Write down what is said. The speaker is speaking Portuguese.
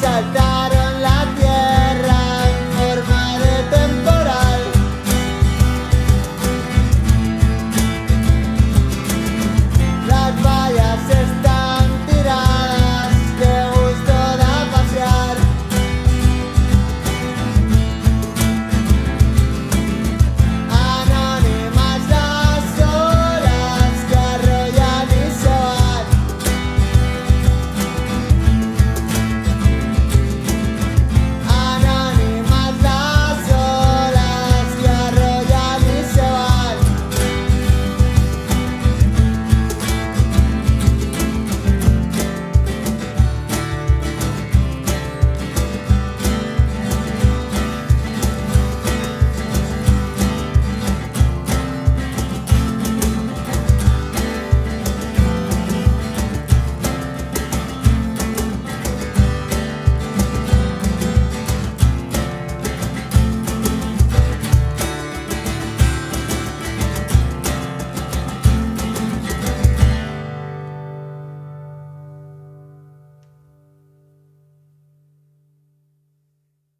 saltar.